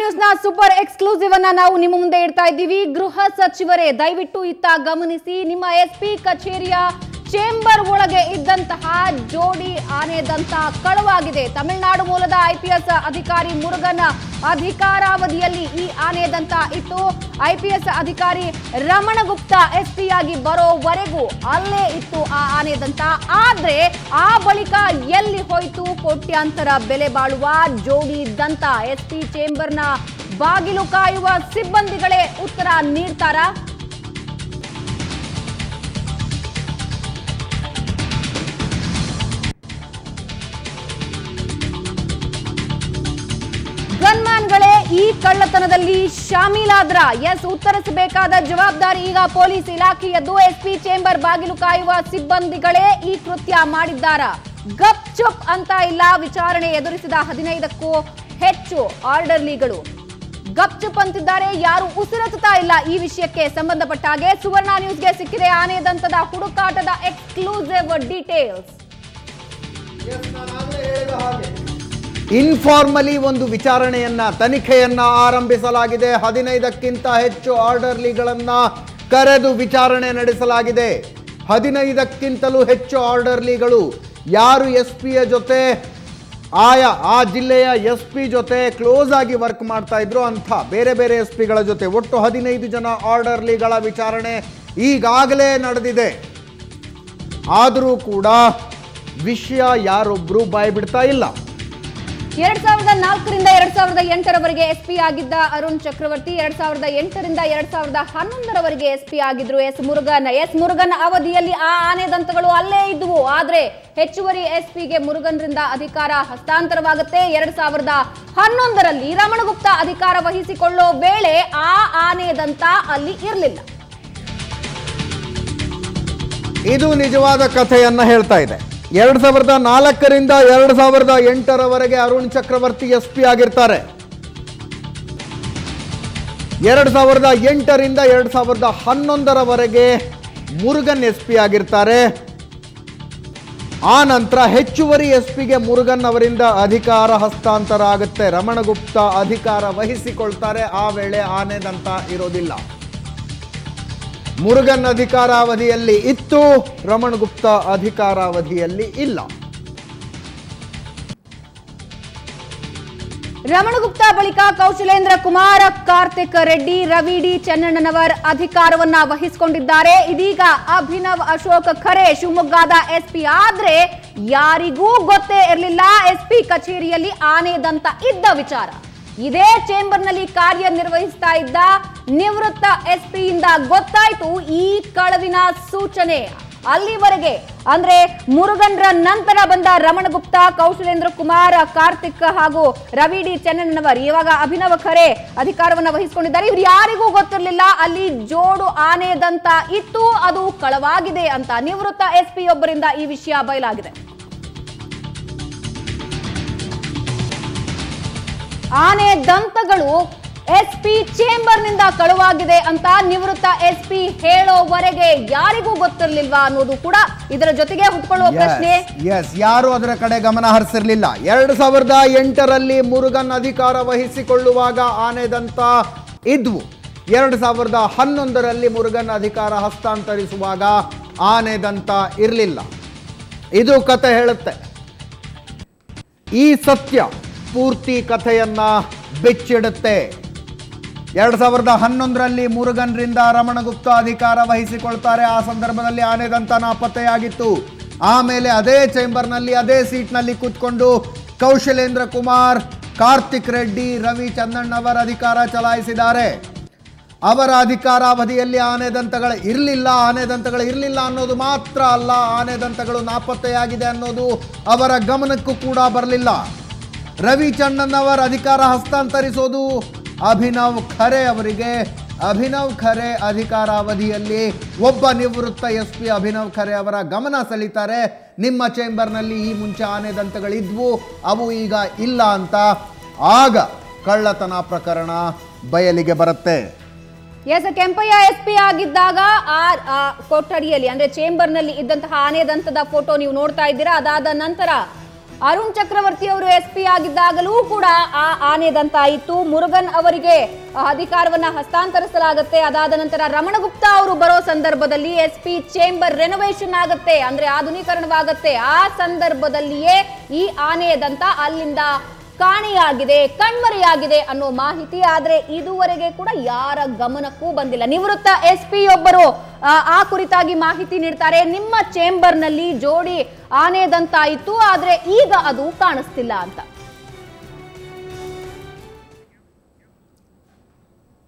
News super exclusive ಅನ್ನ ನಾವು ನಿಮ್ಮ ಮುಂದೆ ಇಡ್ತಾ ಇದ್ದೀವಿ. ಗೃಹ ಸಚಿವರೇ, ದಯವಿಟ್ಟು ಇತ್ತ ಗಮನಿಸಿ. ನಿಮ್ಮ ಎಸ್ಪಿ ಕಚೇರಿಯ ಚೇಂಬರ್ ಒಳಗೆ ಇದ್ದಂತಹ ಜೋಡಿ ಆನೆದಂತ ಕಳವಾಗಿದೆ. ತಮಿಳುನಾಡು ಮೂಲದ ಐಪಿಎಸ್ ಅಧಿಕಾರಿ ಮುರುಗನ್ ಅಧಿಕಾರಾವಧಿಯಲ್ಲಿ ಈ ಆನೆದಂತ ಇತ್ತು ಐಪಿಎಸ್ ಅಧಿಕಾರಿ ರಮಣಗುಪ್ತ ಎಸ್ ಪಿ ಆಗಿ ಬರೋವರೆಗೂ ಅಲ್ಲೇ ಇತ್ತು ಆ ಆನೆದಂತ. ಆದ್ರೆ ಆ ಬಳಿಕ ಎಲ್ಲಿ ಹೋಯ್ತು? ಕೋಟ್ಯಾಂತರ ಬೆಲೆ ಬಾಳುವ ಜೋಡಿ ದಂತ ಎಸ್ ಪಿ ಚೇಂಬರ್ನ ಬಾಗಿಲು ಕಾಯುವ ಸಿಬ್ಬಂದಿಗಳೇ ಉತ್ತರ ನೀಡ್ತಾರಾ? ಕಳ್ಳತನದಲ್ಲಿ ಶಾಮೀಲಾದ್ರ ಎಸ್, ಉತ್ತರಿಸಬೇಕಾದ ಜವಾಬ್ದಾರಿ ಈಗ ಪೊಲೀಸ್ ಇಲಾಖೆಯದ್ದು. ಎಸ್ಪಿ ಚೇಂಬರ್ ಬಾಗಿಲು ಕಾಯುವ ಸಿಬ್ಬಂದಿಗಳೇ ಈ ಕೃತ್ಯ ಮಾಡಿದ್ದಾರ. ಗಪ್ ಚುಪ್ ಅಂತ ಇಲ್ಲ, ವಿಚಾರಣೆ ಎದುರಿಸಿದ ಹದಿನೈದಕ್ಕೂ ಹೆಚ್ಚು ಆರ್ಡರ್ಲಿಗಳು. ಗಪ್ ಚುಪ್ ಅಂತಿದ್ದಾರೆ, ಯಾರು ಉಸಿರತ್ತಾ ಇಲ್ಲ ಈ ವಿಷಯಕ್ಕೆ ಸಂಬಂಧಪಟ್ಟ ಹಾಗೆ. ಸುವರ್ಣ ನ್ಯೂಸ್ಗೆ ಸಿಕ್ಕಿದೆ ಆನೆ ದಂತದ ಹುಡುಕಾಟದ ಎಕ್ಸ್ಕ್ಲೂಸಿವ್ ಡೀಟೇಲ್ಸ್. ಇನ್ಫಾರ್ಮಲಿ ಒಂದು ವಿಚಾರಣೆಯನ್ನ, ತನಿಖೆಯನ್ನ ಆರಂಭಿಸಲಾಗಿದೆ. ಹದಿನೈದಕ್ಕಿಂತ ಹೆಚ್ಚು ಆರ್ಡರ್ಲಿಗಳನ್ನ ಕರೆದು ವಿಚಾರಣೆ ನಡೆಸಲಾಗಿದೆ. ಹದಿನೈದಕ್ಕಿಂತಲೂ ಹೆಚ್ಚು ಆರ್ಡರ್ಲಿಗಳು ಯಾರು ಎಸ್ ಪಿಯ ಜೊತೆ, ಆಯಾ, ಆ ಜಿಲ್ಲೆಯ ಎಸ್ ಪಿ ಜೊತೆ ಕ್ಲೋಸ್ ಆಗಿ ವರ್ಕ್ ಮಾಡ್ತಾ ಇದ್ರು ಅಂಥ ಬೇರೆ ಬೇರೆ ಎಸ್ ಪಿಗಳ ಜೊತೆ. ಒಟ್ಟು ಹದಿನೈದು ಜನ ಆರ್ಡರ್ಲಿಗಳ ವಿಚಾರಣೆ ಈಗಾಗಲೇ ನಡೆದಿದೆ. ಆದರೂ ಕೂಡ ವಿಷಯ ಯಾರೊಬ್ಬರು ಬಾಯ್ಬಿಡ್ತಾ ಇಲ್ಲ. ಎರಡ್ ಸಾವಿರದ ನಾಲ್ಕರಿಂದ ಎರಡ್ ಸಾವಿರದ ಎಂಟರವರೆಗೆ ಎಸ್ಪಿ ಆಗಿದ್ದ ಅರುಣ್ ಚಕ್ರವರ್ತಿ, ಎರಡ್ ಸಾವಿರದ ಎಂಟರಿಂದ ಎರಡ್ ಸಾವಿರದ ಹನ್ನೊಂದರವರೆಗೆ ಎಸ್ಪಿ ಆಗಿದ್ರು. ಎಸ್ ಮುರುಗನ್ ಎಸ್ ಮುರುಗನ್ ಅವಧಿಯಲ್ಲಿ ಆ ಆನೆ ದಂತಗಳು ಅಲ್ಲೇ ಇದ್ವು. ಆದ್ರೆ ಹೆಚ್ಚುವರಿ ಎಸ್ಪಿಗೆ ಮುರುಗನ್ರಿಂದ ಅಧಿಕಾರ ಹಸ್ತಾಂತರವಾಗುತ್ತೆ. ಎರಡ್ ಸಾವಿರದ ಹನ್ನೊಂದರಲ್ಲಿ ರಮಣಗುಪ್ತ ಅಧಿಕಾರ ವಹಿಸಿಕೊಳ್ಳೋ ವೇಳೆ ಆ ಆನೆ ದಂತ ಅಲ್ಲಿ ಇರಲಿಲ್ಲ. ಇದು ನಿಜವಾದ ಕಥೆಯನ್ನ ಹೇಳ್ತಾ ಇದೆ. ಎರಡ್ ಸಾವಿರದ ನಾಲ್ಕರಿಂದ ಎರಡ್ ಸಾವಿರದ ಎಂಟರವರೆಗೆ ಅರುಣ್ ಚಕ್ರವರ್ತಿ ಎಸ್ ಪಿ ಆಗಿರ್ತಾರೆ. ಎರಡ್ ಸಾವಿರದ ಎಂಟರಿಂದ ಎರಡ್ ಸಾವಿರದ ಹನ್ನೊಂದರವರೆಗೆ ಮುರುಗನ್ ಎಸ್ ಪಿ ಆಗಿರ್ತಾರೆ. ಆ ನಂತರ ಹೆಚ್ಚುವರಿ ಎಸ್ ಪಿಗೆ ಮುರುಗನ್ ಅವರಿಂದ ಅಧಿಕಾರ ಹಸ್ತಾಂತರ ಆಗುತ್ತೆ. ರಮಣಗುಪ್ತ ಅಧಿಕಾರ ವಹಿಸಿಕೊಳ್ತಾರೆ. ಆ ವೇಳೆ ಆನೆದಂತ ಇರೋದಿಲ್ಲ. ಮುರುಗನ್ ಅಧಿಕಾರಾವಧಿಯಲ್ಲಿ ಇತ್ತು, ರಮಣ್ ಗುಪ್ತ ಅಧಿಕಾರಾವಧಿಯಲ್ಲಿ ಇಲ್ಲ. ರಮಣಗುಪ್ತ ಬಳಿಕ ಕೌಶಲೇಂದ್ರ ಕುಮಾರ್, ಕಾರ್ತಿಕ್ ರೆಡ್ಡಿ, ರವಿ ಡಿ ಚೆನ್ನಣ್ಣನವರ್ ಅಧಿಕಾರವನ್ನ ವಹಿಸಿಕೊಂಡಿದ್ದಾರೆ. ಇದೀಗ ಅಭಿನವ್ ಅಶೋಕ್ ಖರೆ, ಶಿವಮೊಗ್ಗದ ಎಸ್ಪಿ. ಆದ್ರೆ ಯಾರಿಗೂ ಗೊತ್ತೇ ಇರಲಿಲ್ಲ ಎಸ್ಪಿ ಕಚೇರಿಯಲ್ಲಿ ಆನೆದಂತ ಇದ್ದ ವಿಚಾರ. ಇದೇ ಚೇಂಬರ್ನಲ್ಲಿ ಕಾರ್ಯನಿರ್ವಹಿಸ್ತಾ ಇದ್ದ ನಿವೃತ್ತ ಎಸ್ಪಿ ಇಂದ ಗೊತ್ತಾಯ್ತು ಈ ಕಳವಿನ ಸೂಚನೆ. ಅಲ್ಲಿವರೆಗೆ ಅಂದ್ರೆ ಮುರುಗನ್ರ ನಂತರ ಬಂದ ರಮಣಗುಪ್ತ ಕೌಶಲೇಂದ್ರ ಕುಮಾರ್, ಕಾರ್ತಿಕ್ ಹಾಗೂ ರವಿ ಡಿ ಚೆನ್ನಣ್ಣನವರ್. ಇವಾಗ ಅಭಿನವ ಖರೆ ಅಧಿಕಾರವನ್ನ ವಹಿಸಿಕೊಂಡಿದ್ದಾರೆ. ಇವ್ರು ಯಾರಿಗೂ ಗೊತ್ತಿರಲಿಲ್ಲ. ಅಲ್ಲಿ ಜೋಡು ಆನೆದಂತ ಇತ್ತು ಅದು ಕಳವಾಗಿದೆ ಅಂತ ನಿವೃತ್ತ ಎಸ್ ಪಿ ಒಬ್ಬರಿಂದ ಈ ವಿಷಯ ಬಯಲಾಗಿದೆ. ಆನೆ ದಂತಗಳು ಎಸ್ ಪಿ ಚೇಂಬರ್ನಿಂದ ಕಳುವಾಗಿದೆ ಅಂತ ನಿವೃತ್ತ ಎಸ್ ಪಿ ಹೇಳೋವರೆಗೆ ಯಾರಿಗೂ ಗೊತ್ತಿರಲಿಲ್ವಾ ಅನ್ನೋದು ಕೂಡ ಇದರ ಜೊತೆಗೆ ಹುಟ್ಕೊಳ್ಳುವ ಪ್ರಶ್ನೆ. ಎಸ್ ಯಾರು ಅದರ ಕಡೆ ಗಮನ ಹರಿಸಿರ್ಲಿಲ್ಲ. ಎರಡ್ ಸಾವಿರದ ಎಂಟರಲ್ಲಿ ಮುರುಗನ್ ಅಧಿಕಾರ ವಹಿಸಿಕೊಳ್ಳುವಾಗ ಆನೆದಂತ ಇದ್ವು. ಎರಡು ಸಾವಿರದ ಹನ್ನೊಂದರಲ್ಲಿ ಮುರುಗನ್ ಅಧಿಕಾರ ಹಸ್ತಾಂತರಿಸುವಾಗ ಆನೆದಂತ ಇರಲಿಲ್ಲ. ಇದು ಕತೆ ಹೇಳುತ್ತೆ. ಈ ಸತ್ಯ ಪೂರ್ತಿ ಕಥೆಯನ್ನ ಬಿಚ್ಚಿಡುತ್ತೆ. ಎರಡ್ ಸಾವಿರದ ಹನ್ನೊಂದರಲ್ಲಿ ಮುರುಗನ್ರಿಂದ ರಮಣಗುಪ್ತ ಅಧಿಕಾರ ವಹಿಸಿಕೊಳ್ತಾರೆ. ಆ ಸಂದರ್ಭದಲ್ಲಿ ಆನೆದಂತ ನಾಪತ್ತೆಯಾಗಿತ್ತು ಆಮೇಲೆ ಅದೇ ಚೇಂಬರ್ನಲ್ಲಿ, ಅದೇ ಸೀಟ್ನಲ್ಲಿ ಕೂತ್ಕೊಂಡು ಕೌಶಲೇಂದ್ರ ಕುಮಾರ್, ಕಾರ್ತಿಕ್ ರೆಡ್ಡಿ, ರವಿ ಚಂದಣ್ಣವರ ಅಧಿಕಾರ ಚಲಾಯಿಸಿದ್ದಾರೆ. ಅವರ ಅಧಿಕಾರಾವಧಿಯಲ್ಲಿ ಆನೆದಂತಗಳು ಇರಲಿಲ್ಲ ಆನೆದಂತಗಳು ಇರಲಿಲ್ಲ ಅನ್ನೋದು ಮಾತ್ರ ಅಲ್ಲ ಆನೆದಂತಗಳು ನಾಪತ್ತೆಯಾಗಿದೆ ಅನ್ನೋದು ಅವರ ಗಮನಕ್ಕೂ ಕೂಡ ಬರಲಿಲ್ಲ. ರವಿ ಅವರ ಅಧಿಕಾರ ಹಸ್ತಾಂತರಿಸೋದು ಅಭಿನವ್ ಖರೆ ಅವರಿಗೆ. ಅಭಿನವ್ ಖರೆ ಅಧಿಕಾರ ಅವಧಿಯಲ್ಲಿ ಒಬ್ಬ ನಿವೃತ್ತ ಎಸ್ ಪಿ ಅಭಿನವ್ ಖರೆ ಅವರ ಗಮನ ಸೆಳೀತಾರೆ. ನಿಮ್ಮ ಚೇಂಬರ್ನಲ್ಲಿ ಈ ಮುಂಚೆ ಆನೆದಂತಗಳಿದ್ವು ಅವು ಈಗ ಇಲ್ಲ ಅಂತ. ಆಗ ಕಳ್ಳತನ ಪ್ರಕರಣ ಬಯಲಿಗೆ ಬರುತ್ತೆ. ಎಸ್, ಕೆಂಪಯ್ಯ ಎಸ್ ಪಿ ಆಗಿದ್ದಾಗ ಆ ಆ ಕೊಠಡಿಯಲ್ಲಿ, ಅಂದ್ರೆ ಚೇಂಬರ್ನಲ್ಲಿ ಇದ್ದಂತಹ ಆನೆ ದಂತದ ಫೋಟೋ ನೀವು ನೋಡ್ತಾ ಇದ್ದೀರಾ? ಅದಾದ ನಂತರ ಅರುಣ್ ಚಕ್ರವರ್ತಿ ಅವರು ಎಸ್ ಪಿ ಆಗಿದ್ದಾಗಲೂ ಕೂಡ ಆ ಆನೆ ದಂತ ಇತ್ತು ಮುರುಗನ್ ಅವರಿಗೆ ಅಧಿಕಾರವನ್ನ ಹಸ್ತಾಂತರಿಸಲಾಗುತ್ತೆ. ಅದಾದ ನಂತರ ರಮಣಗುಪ್ತಾ ಅವರು ಬರೋ ಸಂದರ್ಭದಲ್ಲಿ ಎಸ್ ಪಿ ಚೇಂಬರ್ ರೆನೋವೇಷನ್ ಆಗುತ್ತೆ. ಅಂದ್ರೆ ಆಧುನೀಕರಣವಾಗುತ್ತೆ. ಆ ಸಂದರ್ಭದಲ್ಲಿಯೇ ಈ ಆನೆಯದಂತ ಅಲ್ಲಿಂದ ಕಾಣೆಯಾಗಿದೆ, ಕಣ್ಮರೆಯಾಗಿದೆ ಅನ್ನೋ ಮಾಹಿತಿ. ಆದ್ರೆ ಇದುವರೆಗೆ ಕೂಡ ಯಾರ ಗಮನಕ್ಕೂ ಬಂದಿಲ್ಲ. ನಿವೃತ್ತ ಎಸ್ ಒಬ್ಬರು ಆ, ಕುರಿತಾಗಿ ಮಾಹಿತಿ ನೀಡ್ತಾರೆ. ನಿಮ್ಮ ಚೇಂಬರ್ನಲ್ಲಿ ಜೋಡಿ ಆನೆದಂತಾಯಿತು ಆದರೆ ಈಗ ಅದು ಕಾಣಿಸ್ತಿಲ್ಲ ಅಂತ.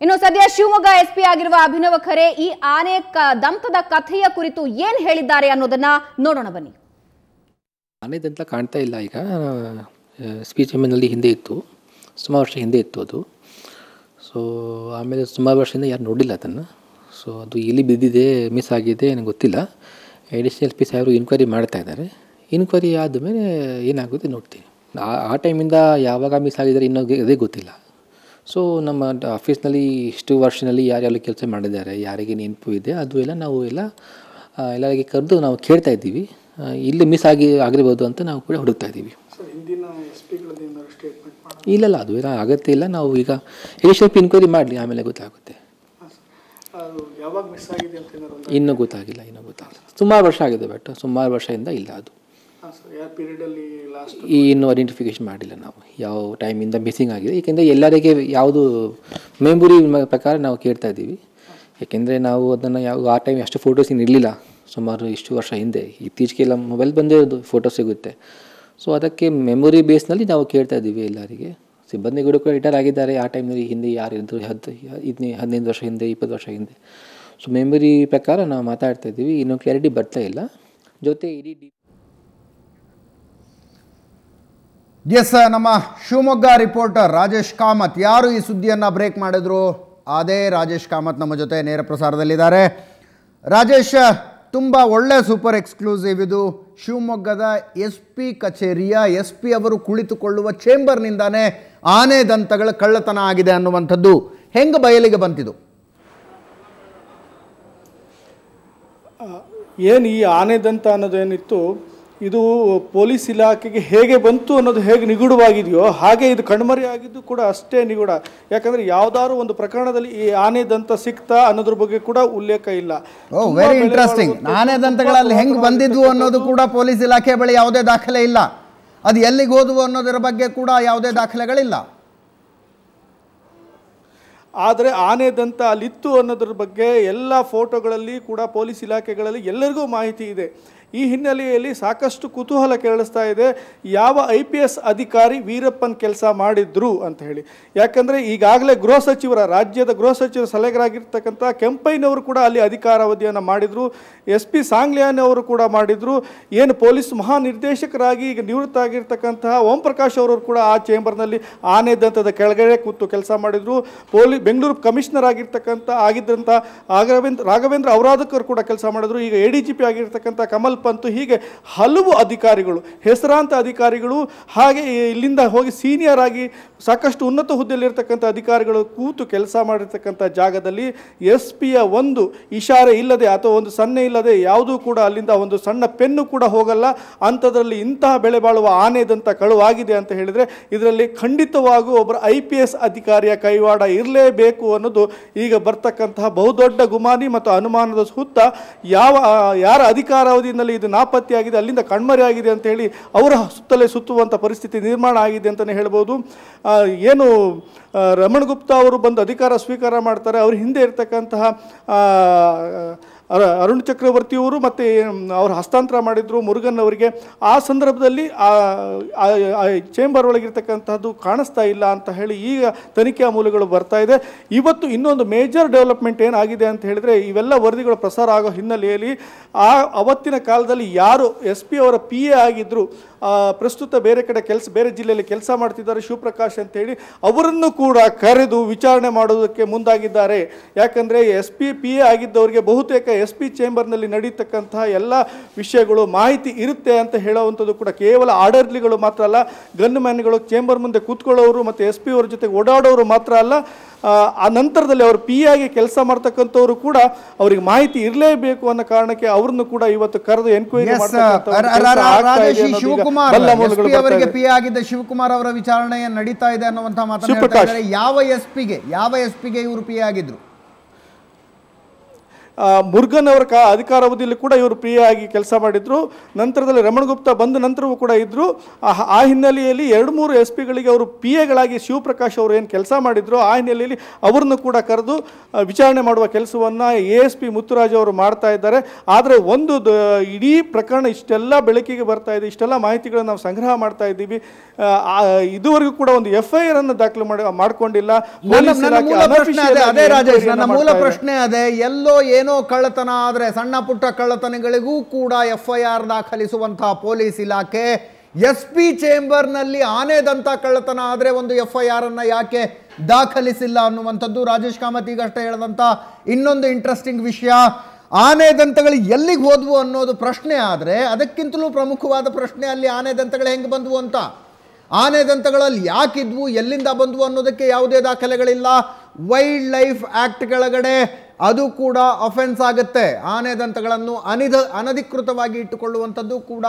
ಇನ್ನು ಸದ್ಯ ಶಿವಮೊಗ್ಗ ಎಸ್ಪಿ ಆಗಿರುವ ಅಭಿನವ ಖರೆ ಈ ಆನೆ ದಂತದ ಕಥೆಯ ಕುರಿತು ಏನ್ ಹೇಳಿದ್ದಾರೆ ಅನ್ನೋದನ್ನ ನೋಡೋಣ ಬನ್ನಿ. ಆನೆ ದಂತ ಕಾಣ್ತಾ ಇಲ್ಲ ಈಗ. ಸ್ಪೀಚ್ ಎಮ್ಮೆನಲ್ಲಿ ಹಿಂದೆ ಇತ್ತು. ಸುಮಾರು ವರ್ಷ ಹಿಂದೆ ಇತ್ತು ಅದು. ಸೊ ಆಮೇಲೆ ಸುಮಾರು ವರ್ಷದಿಂದ ಯಾರು ನೋಡಿಲ್ಲ ಅದನ್ನು. ಸೊ ಅದು ಎಲ್ಲಿ ಬಿದ್ದಿದೆ ಮಿಸ್ ಆಗಿದೆ ನನಗೆ ಗೊತ್ತಿಲ್ಲ. ಎಡಿಷನಲ್ ಪಿ ಸಾಹೇಬರು ಇನ್ಕ್ವೈರಿ ಮಾಡ್ತಾ ಇದ್ದಾರೆ. ಇನ್ಕ್ವೈರಿ ಆದಮೇಲೆ ಏನಾಗುತ್ತೆ ನೋಡ್ತೀನಿ. ಆ ಆ ಟೈಮಿಂದ ಯಾವಾಗ ಮಿಸ್ ಆಗಿದ್ದಾರೆ ಇನ್ನೂ ಅದೇ ಗೊತ್ತಿಲ್ಲ. ಸೊ ನಮ್ಮ ಆಫೀಸ್ನಲ್ಲಿ ಇಷ್ಟು ವರ್ಷದಲ್ಲಿ ಯಾರ್ಯಾರು ಕೆಲಸ ಮಾಡಿದ್ದಾರೆ ಯಾರಿಗೆ ನೆನಪು ಇದೆ ಅದು ಎಲ್ಲ ನಾವು ಎಲ್ಲ ಎಲ್ಲರಿಗೆ ಕರೆದು ನಾವು ಕೇಳ್ತಾ ಇದ್ದೀವಿ. ಇಲ್ಲಿ ಮಿಸ್ ಆಗಿ ಆಗಿರ್ಬೋದು ಅಂತ ನಾವು ಕೂಡ ಹುಡುಕ್ತಾ ಇದ್ದೀವಿ. ಇಲ್ಲಲ್ಲ ಅದು ಏನೋ ಆಗತ್ತೆ ಇಲ್ಲ ನಾವು ಈಗ ಎಡಿಷನಲ್ ಇನ್ಕ್ವೈರಿ ಮಾಡಲಿ ಆಮೇಲೆ ಗೊತ್ತಾಗುತ್ತೆ. ಯಾವಾಗ ಮಿಸ್ ಆಗಿದೆ ಅಂತ ಇನ್ನೂ ಗೊತ್ತಾಗಿಲ್ಲ ಇನ್ನೂ ಗೊತ್ತಾಗಿಲ್ಲ. ಸುಮಾರು ವರ್ಷ ಆಗಿದೆ ಬಟ್ ಸುಮಾರು ವರ್ಷದಿಂದ ಇಲ್ಲ ಅದು. ಈ ಇನ್ನೂ ಐಡೆಂಟಿಫಿಕೇಶನ್ ಮಾಡಿಲ್ಲ ನಾವು. ಯಾವ ಟೈಮಿಂದ ಮಿಸ್ಸಿಂಗ್ ಆಗಿದೆ. ಏಕೆಂದರೆ ಎಲ್ಲರಿಗೆ ಯಾವುದು ಮೆಮೊರಿ ಪ್ರಕಾರ ನಾವು ಕೇಳ್ತಾ ಇದ್ದೀವಿ. ಏಕೆಂದರೆ ನಾವು ಅದನ್ನು ಯಾವ ಆ ಟೈಮ್ ಅಷ್ಟು ಫೋಟೋಸ್ ಇರಲಿಲ್ಲ. ಸುಮಾರು ಇಷ್ಟು ವರ್ಷ ಹಿಂದೆ. ಇತ್ತೀಚೆಗೆ ಎಲ್ಲ ಮೊಬೈಲ್ ಬಂದೇ ಫೋಟೋ ಸಿಗುತ್ತೆ. ಸೊ ಅದಕ್ಕೆ ಮೆಮೊರಿ ಬೇಸ್ನಲ್ಲಿ ನಾವು ಕೇಳ್ತಾ ಇದ್ದೀವಿ ಎಲ್ಲರಿಗೆ. ಸಿಬ್ಬಂದಿಗಳು ಕೂಡ ರಿಟೈರ್ ಆಗಿದ್ದಾರೆ. ಆ ಟೈಮ್ನಲ್ಲಿ ಹಿಂದೆ ಯಾರು ಇದ್ದರು ಹತ್ತು ಇದನ್ನೇ ಹದಿನೈದು ವರ್ಷ ಹಿಂದೆ, ಇಪ್ಪತ್ತು ವರ್ಷ ಹಿಂದೆ. ಸೊ ಮೆಮೊರಿ ಪ್ರಕಾರ ನಾವು ಮಾತಾಡ್ತಾ ಇದ್ದೀವಿ. ಇನ್ನೂ ಕ್ಲಾರಿಟಿ ಬರ್ತಾ ಇಲ್ಲ. ಜೊತೆ ಇಡೀ ಡಿ ಎಸ್ ನಮ್ಮ ಶಿವಮೊಗ್ಗ ರಿಪೋರ್ಟರ್ ರಾಜೇಶ್ ಕಾಮತ್ ಯಾರು ಈ ಸುದ್ದಿಯನ್ನು ಬ್ರೇಕ್ ಮಾಡಿದ್ರು? ಅದೇ ರಾಜೇಶ್ ಕಾಮತ್ ನಮ್ಮ ಜೊತೆ ನೇರ ಪ್ರಸಾರದಲ್ಲಿದ್ದಾರೆ. ರಾಜೇಶ್, ತುಂಬ ಒಳ್ಳೆ ಸೂಪರ್ ಎಕ್ಸ್ಕ್ಲೂಸಿವ್ ಇದು. ಶಿವಮೊಗ್ಗದ ಎಸ್ ಪಿ ಕಚೇರಿಯ ಎಸ್ ಪಿ ಅವರು ಕುಳಿತುಕೊಳ್ಳುವ ಚೇಂಬರ್ನಿಂದಾನೇ ಆನೆ ದಂತಗಳ ಕಳ್ಳತನ ಆಗಿದೆ ಅನ್ನುವಂಥದ್ದು ಹೆಂಗೆ ಬಯಲಿಗೆ ಬಂತಿದು? ಏನು ಈ ಆನೆ ದಂತ ಅನ್ನೋದೇನಿತ್ತು ಇದು ಪೊಲೀಸ್ ಇಲಾಖೆಗೆ ಹೇಗೆ ಬಂತು ಅನ್ನೋದು ಹೇಗೆ ನಿಗೂಢವಾಗಿದೆಯೋ ಹಾಗೆ ಇದು ಕಣ್ಮರೆ ಆಗಿದ್ದು ಕೂಡ ಅಷ್ಟೇ ನಿಗೂಢ. ಯಾಕಂದ್ರೆ ಯಾವ್ದಾದ್ರು ಒಂದು ಪ್ರಕರಣದಲ್ಲಿ ಈ ಆನೆ ದಂತ ಸಿಕ್ತಾ ಅನ್ನೋದ್ರ ಬಗ್ಗೆ ಕೂಡ ಉಲ್ಲೇಖ ಇಲ್ಲ. ವೆರಿ ಇಂಟ್ರೆಸ್ಟಿಂಗ್ ಆನೆ ದಂತಗಳಲ್ಲಿ ಹೆಂಗೆ ಬಂದಿದ್ವು ಅನ್ನೋದು ಕೂಡ ಪೊಲೀಸ್ ಇಲಾಖೆ ಬಳಿ ಯಾವುದೇ ದಾಖಲೆ ಇಲ್ಲ. ಅದು ಎಲ್ಲಿಗೆ ಹೋದವು ಅನ್ನೋದರ ಬಗ್ಗೆ ಕೂಡ ಯಾವುದೇ ದಾಖಲೆಗಳಿಲ್ಲ. ಆದರೆ ಆನೆ ದಂತ ಅಲ್ಲಿತ್ತು ಅನ್ನೋದ್ರ ಬಗ್ಗೆ ಎಲ್ಲ ಫೋಟೋಗಳಲ್ಲಿ ಕೂಡ ಪೊಲೀಸ್ ಇಲಾಖೆಗಳಲ್ಲಿ ಎಲ್ಲರಿಗೂ ಮಾಹಿತಿ ಇದೆ. ಈ ಹಿನ್ನೆಲೆಯಲ್ಲಿ ಸಾಕಷ್ಟು ಕುತೂಹಲ ಕೇಳಿಸ್ತಾ ಇದೆ. ಯಾವ ಐ ಪಿ ಎಸ್ ಅಧಿಕಾರಿ ವೀರಪ್ಪನ್ ಕೆಲಸ ಮಾಡಿದ್ರು ಅಂತ ಹೇಳಿ. ಯಾಕಂದರೆ ಈಗಾಗಲೇ ಗೃಹ ಸಚಿವರ, ರಾಜ್ಯದ ಗೃಹ ಸಚಿವರ ಸಲಹೆಗಾರಾಗಿರ್ತಕ್ಕಂಥ ಕೆಂಪೈನವರು ಕೂಡ ಅಲ್ಲಿ ಅಧಿಕಾರಾವಧಿಯನ್ನು ಮಾಡಿದರು. ಎಸ್ ಪಿ ಅವರು ಕೂಡ ಮಾಡಿದರು. ಏನು ಪೊಲೀಸ್ ಮಹಾನಿರ್ದೇಶಕರಾಗಿ ಈಗ ನಿವೃತ್ತ ಆಗಿರ್ತಕ್ಕಂತಹ ಓಂ ಪ್ರಕಾಶ್ ಅವರು ಕೂಡ ಆ ಚೇಂಬರ್ನಲ್ಲಿ ಆನೆ ದಂತದ ಕೆಳಗಡೆ ಕೂತು ಕೆಲಸ ಮಾಡಿದರು. ಪೊಲೀಸ್ ಬೆಂಗಳೂರು ಕಮಿಷನರ್ ಆಗಿರ್ತಕ್ಕಂಥ ಆಗಿದ್ದಂಥ ರಾಘವೇಂದ್ರ ರಾಘವೇಂದ್ರ ಔರಾಧಕರು ಕೂಡ ಕೆಲಸ ಮಾಡಿದ್ರು. ಈಗ ಎ ಡಿ ಜಿ ಪಿ ಆಗಿರ್ತಕ್ಕಂಥ ಕಮಲ್ ಪಂತ್ ಹೀಗೆ ಹಲವು ಅಧಿಕಾರಿಗಳು, ಹೆಸರಾಂತ ಅಧಿಕಾರಿಗಳು, ಹಾಗೆ ಇಲ್ಲಿಂದ ಹೋಗಿ ಸೀನಿಯರ್ ಆಗಿ ಸಾಕಷ್ಟು ಉನ್ನತ ಹುದ್ದೆಯಲ್ಲಿರ್ತಕ್ಕಂಥ ಅಧಿಕಾರಿಗಳು ಕೂತು ಕೆಲಸ ಮಾಡಿರ್ತಕ್ಕಂಥ ಜಾಗದಲ್ಲಿ ಎಸ್ ಪಿಯ ಒಂದು ಇಶಾರೆ ಇಲ್ಲದೆ ಅಥವಾ ಒಂದು ಸನ್ನೆ ಇಲ್ಲದೆ ಯಾವುದೂ ಕೂಡ ಅಲ್ಲಿಂದ ಒಂದು ಸಣ್ಣ ಪೆನ್ನು ಕೂಡ ಹೋಗಲ್ಲ. ಅಂಥದ್ರಲ್ಲಿ ಇಂತಹ ಬೆಳೆ ಬಾಳುವ ಆನೆದಂಥ ಕಳುವಾಗಿದೆ ಅಂತ ಹೇಳಿದರೆ ಇದರಲ್ಲಿ ಖಂಡಿತವಾಗೂ ಒಬ್ಬರ ಐ ಪಿ ಎಸ್ ಅಧಿಕಾರಿಯ ಕೈವಾಡ ಇರಲೇಬೇಕು ಅನ್ನೋದು ಈಗ ಬರ್ತಕ್ಕಂತಹ ಬಹುದೊಡ್ಡ ಗುಮಾನಿ ಮತ್ತು ಅನುಮಾನದ ಸುತ್ತ ಯಾವ ಯಾರ ಅಧಿಕಾರಾವಧಿಯಲ್ಲಿ ಇದು ನಾಪತ್ತೆಯಾಗಿದೆ, ಅಲ್ಲಿಂದ ಕಣ್ಮರೆಯಾಗಿದೆ ಅಂತ ಹೇಳಿ ಅವರ ಸುತ್ತಲೇ ಸುತ್ತುವಂಥ ಪರಿಸ್ಥಿತಿ ನಿರ್ಮಾಣ ಆಗಿದೆ ಅಂತಲೇ ಹೇಳ್ಬೋದು. ಏನು ರಮಣ್ ಗುಪ್ತಾ ಅವರು ಬಂದು ಅಧಿಕಾರ ಸ್ವೀಕಾರ ಮಾಡ್ತಾರೆ. ಅವ್ರ ಹಿಂದೆ ಇರ್ತಕ್ಕಂತಹ ಅರುಣ್ ಚಕ್ರವರ್ತಿಯವರು ಮತ್ತು ಅವರು ಹಸ್ತಾಂತರ ಮಾಡಿದರು. ಮುರುಗನ್ ಅವರಿಗೆ ಆ ಸಂದರ್ಭದಲ್ಲಿ ಆ ಚೇಂಬರ್ ಒಳಗಿರ್ತಕ್ಕಂಥದ್ದು ಕಾಣಿಸ್ತಾ ಇಲ್ಲ ಅಂತ ಹೇಳಿ ಈಗ ತನಿಖೆಯ ಮೂಲಗಳು ಬರ್ತಾ ಇದೆ. ಇವತ್ತು ಇನ್ನೊಂದು ಮೇಜರ್ ಡೆವಲಪ್ಮೆಂಟ್ ಏನಾಗಿದೆ ಅಂತ ಹೇಳಿದರೆ, ಇವೆಲ್ಲ ವರದಿಗಳು ಪ್ರಸಾರ ಆಗೋ ಹಿನ್ನೆಲೆಯಲ್ಲಿ ಆ ಅವತ್ತಿನ ಕಾಲದಲ್ಲಿ ಯಾರು ಎಸ್ ಪಿ ಅವರ ಪಿ ಎ ಆಗಿದ್ದರು ಪ್ರಸ್ತುತ ಬೇರೆ ಕಡೆ ಕೆಲಸ, ಬೇರೆ ಜಿಲ್ಲೆಯಲ್ಲಿ ಕೆಲಸ ಮಾಡ್ತಿದ್ದಾರೆ ಶಿವಪ್ರಕಾಶ್ ಅಂತೇಳಿ ಅವರನ್ನು ಕೂಡ ಕರೆದು ವಿಚಾರಣೆ ಮಾಡೋದಕ್ಕೆ ಮುಂದಾಗಿದ್ದಾರೆ. ಯಾಕಂದರೆ ಎಸ್ ಪಿ ಪಿ ಎ ಆಗಿದ್ದವರಿಗೆ ಬಹುತೇಕ ಎಸ್ ಪಿ ಚೇಂಬರ್ನಲ್ಲಿ ನಡೀತಕ್ಕಂತಹ ಎಲ್ಲ ವಿಷಯಗಳು ಮಾಹಿತಿ ಇರುತ್ತೆ ಅಂತ ಹೇಳುವಂಥದ್ದು ಕೂಡ ಕೇವಲ ಆರ್ಡರ್ಲಿಗಳು ಮಾತ್ರ ಅಲ್ಲ ಗನ್ ಮ್ಯಾನ್ಗಳು ಚೇಂಬರ್ ಮುಂದೆ ಕೂತ್ಕೊಳ್ಳೋರು ಮತ್ತು ಎಸ್ ಪಿ ಅವ್ರ ಜೊತೆಗೆ ಓಡಾಡೋರು ಮಾತ್ರ ಅಲ್ಲ ಆ, ನಂತರದಲ್ಲಿ ಅವರು ಪಿ ಆಗಿ ಕೆಲಸ ಮಾಡ್ತಕ್ಕಂಥವ್ರು ಕೂಡ ಅವರಿಗೆ ಮಾಹಿತಿ ಇರಲೇಬೇಕು ಅನ್ನೋ ಕಾರಣಕ್ಕೆ ಅವ್ರನ್ನು ಕೂಡ ಇವತ್ತು ಕರೆದು ಎನ್ಕ್ವೈರಿ ಶಿವಕುಮಾರ್ ಪಿ ಅವರಿಗೆ ಪಿ ಆಗಿದ್ದ ಶಿವಕುಮಾರ್ ಅವರ ವಿಚಾರಣೆ ನಡೀತಾ ಇದೆ ಅನ್ನುವಂತಹ ಮಾತನಾಡ್ತಾರೆ. ಯಾವ ಎಸ್ ಪಿಗೆ ಯಾವ ಎಸ್ ಪಿಗೆ ಇವರು ಪಿ ಆಗಿದ್ರು? ಮುರುಗನ್ ಅವರ ಕಾ ಅಧಿಕಾರಾವಧಿಯಲ್ಲಿ ಕೂಡ ಇವರು ಪ್ರಿಯಾಗಿ ಕೆಲಸ ಮಾಡಿದ್ರು. ನಂತರದಲ್ಲಿ ರಮಣಗುಪ್ತ ಬಂದ ನಂತರವೂ ಕೂಡ ಇದ್ರು. ಆ ಹಿನ್ನೆಲೆಯಲ್ಲಿ ಎರಡು ಮೂರು ಎಸ್ ಪಿಗಳಿಗೆ ಅವರು ಪಿ ಎಗಳಾಗಿ ಶಿವಪ್ರಕಾಶ್ ಅವರು ಏನು ಕೆಲಸ ಮಾಡಿದ್ರು ಆ ಹಿನ್ನೆಲೆಯಲ್ಲಿ ಅವರನ್ನು ಕೂಡ ಕರೆದು ವಿಚಾರಣೆ ಮಾಡುವ ಕೆಲಸವನ್ನು ಎ ಎಸ್ ಪಿ ಮುತ್ತುರಾಜ್ ಅವರು ಮಾಡ್ತಾ ಇದ್ದಾರೆ. ಆದರೆ ಒಂದು ಇಡೀ ಪ್ರಕರಣ ಇಷ್ಟೆಲ್ಲ ಬೆಳಕಿಗೆ ಬರ್ತಾ ಇದೆ ಇಷ್ಟೆಲ್ಲ ಮಾಹಿತಿಗಳನ್ನು ನಾವು ಸಂಗ್ರಹ ಮಾಡ್ತಾ ಇದ್ದೀವಿ. ಇದುವರೆಗೂ ಕೂಡ ಒಂದು ಎಫ್ ಐ ಆರ್ ಅನ್ನು ದಾಖಲು ಮಾಡಿ ಮಾಡ್ಕೊಂಡಿಲ್ಲ. ಅದೇ ರಾಜೇಶ್ ನನ್ನ ಮೂಲ ಪ್ರಶ್ನೆ ಅದೇ ಎಲ್ಲೋ ಏನೋ ಕಳ್ಳತನ ಆದರೆ ಸಣ್ಣ ಪುಟ್ಟ ಕಳ್ಳತನಗಳಿಗೂ ಕೂಡ ಎಫ್ ಐ ಆರ್ ದಾಖಲಿಸುವಂತಹ ಪೊಲೀಸ್ ಇಲಾಖೆ ಎಸ್ ಪಿ ಚೇಂಬರ್ನಲ್ಲಿ ಆನೆದಂತ ಕಳ್ಳತನ ಆದರೆ ಒಂದು ಎಫ್ ಐ ಆರ್ ಅನ್ನ ಯಾಕೆ ದಾಖಲಿಸಿಲ್ಲ ಅನ್ನುವಂಥದ್ದು ರಾಜೇಶ್ ಕಾಮತ್ ಈಗಷ್ಟೇ ಹೇಳಿದಂಥ ಇನ್ನೊಂದು ಇಂಟ್ರೆಸ್ಟಿಂಗ್ ವಿಷಯ. ಆನೆ ದಂತಗಳು ಎಲ್ಲಿಗೆ ಹೋದ್ವು ಅನ್ನೋದು ಪ್ರಶ್ನೆ ಆದರೆ ಅದಕ್ಕಿಂತಲೂ ಪ್ರಮುಖವಾದ ಪ್ರಶ್ನೆ ಅಲ್ಲಿ ಆನೆ ದಂತಗಳು ಹೆಂಗೆ ಬಂದವು ಅಂತ. ಆನೆ ದಂತಗಳಲ್ಲಿ ಯಾಕಿದ್ವು, ಎಲ್ಲಿಂದ ಬಂದವು ಅನ್ನೋದಕ್ಕೆ ಯಾವುದೇ ದಾಖಲೆಗಳಿಲ್ಲ. ವೈಲ್ಡ್ ಲೈಫ್ ಆಕ್ಟ್ ಕೆಳಗಡೆ ಅದು ಕೂಡ ಅಫೆನ್ಸ್ ಆಗುತ್ತೆ. ಆನೆ ದಂತಗಳನ್ನು ಅನಿಧ ಅನಧಿಕೃತವಾಗಿ ಇಟ್ಟುಕೊಳ್ಳುವಂಥದ್ದು ಕೂಡ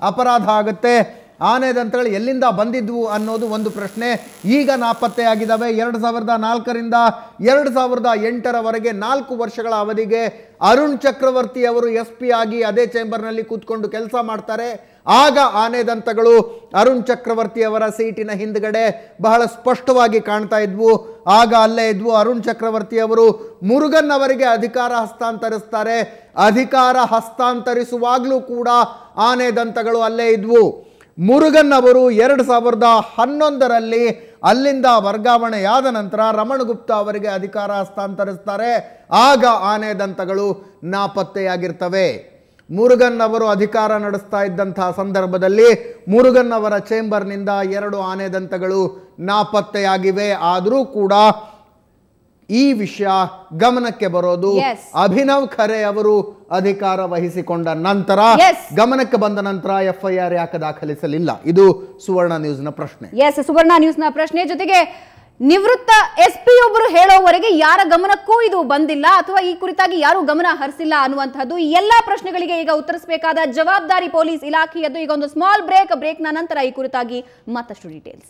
ಅಪರಾಧ ಆಗುತ್ತೆ. ಆನೆ ದಂತಗಳು ಎಲ್ಲಿಂದ ಬಂದಿದ್ವು ಅನ್ನೋದು ಒಂದು ಪ್ರಶ್ನೆ. ಈಗ ನಾಪತ್ತೆಯಾಗಿದ್ದಾವೆ ಎರಡು ಸಾವಿರದ ನಾಲ್ಕರಿಂದ ಎರಡು ಸಾವಿರದ ಎಂಟರವರೆಗೆ ನಾಲ್ಕು ವರ್ಷಗಳ ಅವಧಿಗೆ ಅರುಣ್ ಚಕ್ರವರ್ತಿ ಅವರು ಎಸ್ ಪಿ ಆಗಿ ಅದೇ ಚೇಂಬರ್ನಲ್ಲಿ ಕೂತ್ಕೊಂಡು ಕೆಲಸ ಮಾಡ್ತಾರೆ. ಆಗ ಆನೆ ದಂತಗಳು ಅರುಣ್ ಚಕ್ರವರ್ತಿ ಅವರ ಸೀಟಿನ ಹಿಂದ್ಗಡೆ ಬಹಳ ಸ್ಪಷ್ಟವಾಗಿ ಕಾಣ್ತಾ ಇದ್ವು. ಆಗ ಅಲ್ಲೇ ಇದ್ವು ಅರುಣ್ ಚಕ್ರವರ್ತಿ ಅವರು. ಮುರುಗನ್ ಅವರಿಗೆ ಅಧಿಕಾರ ಹಸ್ತಾಂತರಿಸ್ತಾರೆ. ಅಧಿಕಾರ ಹಸ್ತಾಂತರಿಸುವಾಗಲೂ ಕೂಡ ಆನೆ ದಂತಗಳು ಅಲ್ಲೇ ಇದ್ವು. ಮುರುಗನ್ ಅವರು ಎರಡು ಸಾವಿರದ ಹನ್ನೊಂದರಲ್ಲಿ ಅಲ್ಲಿಂದ ವರ್ಗಾವಣೆಯಾದ ನಂತರ ರಮಣಗುಪ್ತ ಅವರಿಗೆ ಅಧಿಕಾರ ಹಸ್ತಾಂತರಿಸ್ತಾರೆ ಆಗ ಆನೆ ದಂತಗಳು ನಾಪತ್ತೆಯಾಗಿರ್ತವೆ. ಮುರುಗನ್ ಅವರು ಅಧಿಕಾರ ನಡೆಸ್ತಾ ಇದ್ದಂತಹ ಸಂದರ್ಭದಲ್ಲಿ ಮುರುಗನ್ ಅವರ ಚೇಂಬರ್ನಿಂದ ಎರಡು ಆನೆ ದಂತಗಳು ನಾಪತ್ತೆಯಾಗಿವೆ. ಆದರೂ ಕೂಡ ಈ ವಿಷಯ ಗಮನಕ್ಕೆ ಬರೋದು. ಅಭಿನವ್ ಖರೆ ಅವರು ಅಧಿಕಾರ ವಹಿಸಿಕೊಂಡ ನಂತರ. ಗಮನಕ್ಕೆ ಬಂದ ನಂತರ ಎಫ್ ಐ ಆರ್ ಯಾಕೆ ದಾಖಲಿಸಲಿಲ್ಲ? ಇದು ಸುವರ್ಣ ನ್ಯೂಸ್ನ ಪ್ರಶ್ನೆ. ಎಸ್ ಸುವರ್ಣ ನ ಪ್ರಶ್ನೆ. ಜೊತೆಗೆ ನಿವೃತ್ತ ಎಸ್ ಪಿ ಒಬ್ಬರು ಹೇಳೋವರೆಗೆ ಯಾರ ಗಮನಕ್ಕೂ ಇದು ಬಂದಿಲ್ಲ ಅಥವಾ ಈ ಕುರಿತಾಗಿ ಯಾರು ಗಮನ ಹರಿಸಿಲ್ಲ ಅನ್ನುವಂಥದ್ದು ಈ ಎಲ್ಲಾ ಪ್ರಶ್ನೆಗಳಿಗೆ ಈಗ ಉತ್ತರಿಸಬೇಕಾದ ಜವಾಬ್ದಾರಿ ಪೊಲೀಸ್ ಇಲಾಖೆಯದ್ದು. ಈಗ ಒಂದು ಸ್ಮಾಲ್ ಬ್ರೇಕ್ ಬ್ರೇಕ್ನ ನಂತರ ಈ ಕುರಿತಾಗಿ ಮತ್ತಷ್ಟು ಡೀಟೇಲ್ಸ್